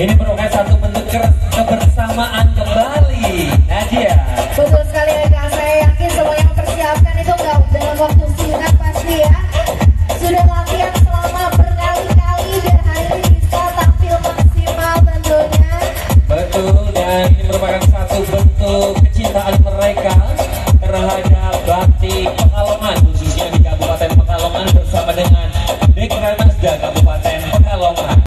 Ini merupakan satu bentuk kebersamaan kembali. Nadia. Betul sekali ya kak. saya yakin semua yang persiapkan itu nggak dalam waktu singkat pasti ya. Sudah latihan selama berkali-kali Dan hari ini bisa tampil maksimal tentunya. Betul dan ini merupakan satu bentuk kecintaan mereka terhadap